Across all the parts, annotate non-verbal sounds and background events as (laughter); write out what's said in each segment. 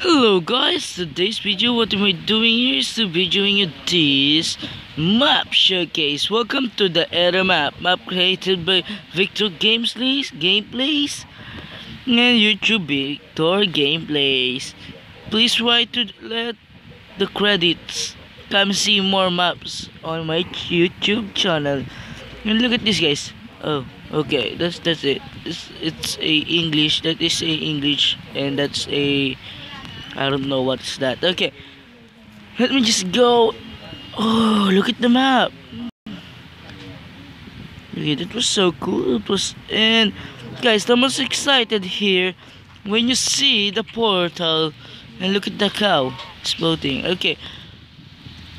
Hello guys, today's video what am I doing here is to be doing this map showcase. Welcome to the Era map, map created by Victor Gameplays, Gameplays and YouTube Victor Gameplays. Please try to let the credits come see more maps on my YouTube channel. And look at this guys. Oh, okay, that's that's it. It's, it's a English. That is a English, and that's a I don't know what's that. Okay. Let me just go. Oh, look at the map. Okay, that was so cool. It was and guys, the most excited here when you see the portal and look at the cow exploding. Okay.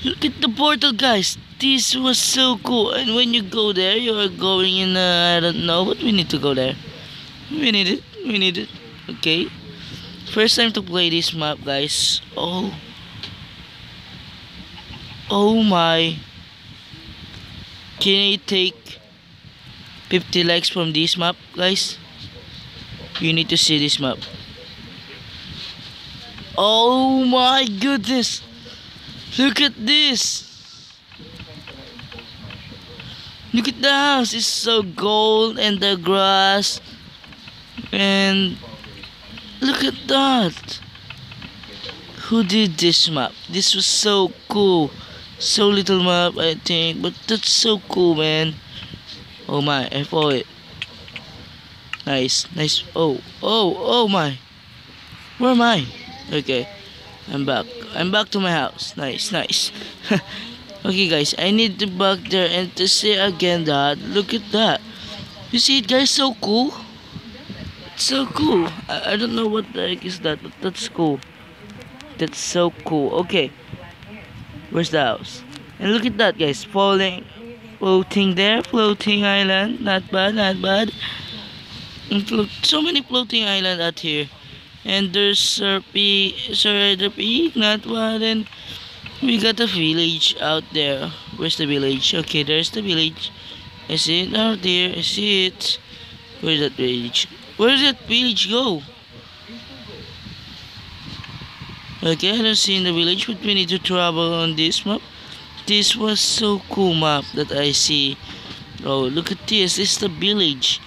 Look at the portal guys. This was so cool. And when you go there, you are going in uh, I don't know, but we need to go there. We need it. We need it. Okay. First time to play this map, guys. Oh. Oh my. Can I take 50 likes from this map, guys? You need to see this map. Oh my goodness. Look at this. Look at the house. It's so gold and the grass. And Look at that! Who did this map? This was so cool. So little map, I think, but that's so cool, man. Oh my, I follow it. Nice, nice. Oh, oh, oh my. Where am I? Okay, I'm back. I'm back to my house. Nice, nice. (laughs) okay, guys, I need to back there and to say again that. Look at that. You see it, guys? So cool so cool. I, I don't know what the heck is that, but that's cool. That's so cool. Okay. Where's the house? And look at that, guys. Falling, floating there. Floating island. Not bad, not bad. And so many floating island out here. And there's Serpy, Sir Peak, not bad. And we got a village out there. Where's the village? Okay, there's the village. I see it out there. I see it. Where's that village? Where did that village go? Okay, I don't see in the village, but we need to travel on this map. This was so cool map that I see. Oh, look at this. It's the village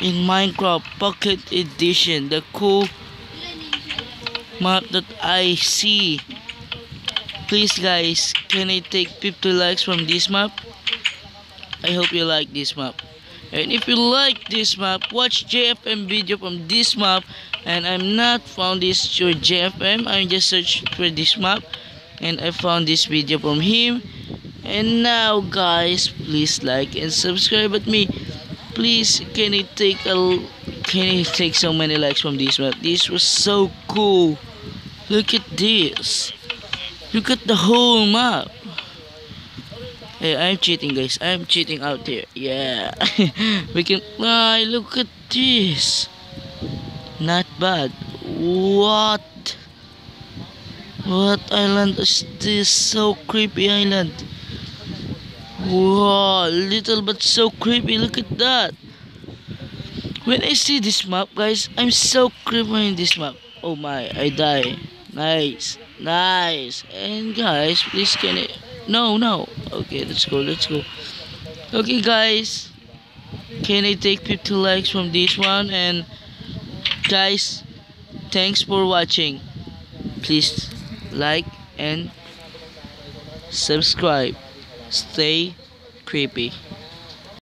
in Minecraft Pocket Edition. The cool map that I see. Please guys, can I take 50 likes from this map? I hope you like this map and if you like this map watch JFM video from this map. And I'm not found this your JFM I'm just searched for this map. And I found this video from him. And now guys please like and subscribe at me. Please can it take a can it take so many likes from this map? This was so cool. Look at this. Look at the whole map Hey, I'm cheating, guys. I'm cheating out here. Yeah. (laughs) we can fly. Look at this. Not bad. What? What island is this? So creepy island. Wow, little but so creepy. Look at that. When I see this map, guys, I'm so creepy in this map. Oh my, I die. Nice, nice. And guys, please can it no, no. Okay, let's go, let's go. Okay, guys. Can I take 50 likes from this one? And guys, thanks for watching. Please like and subscribe. Stay creepy.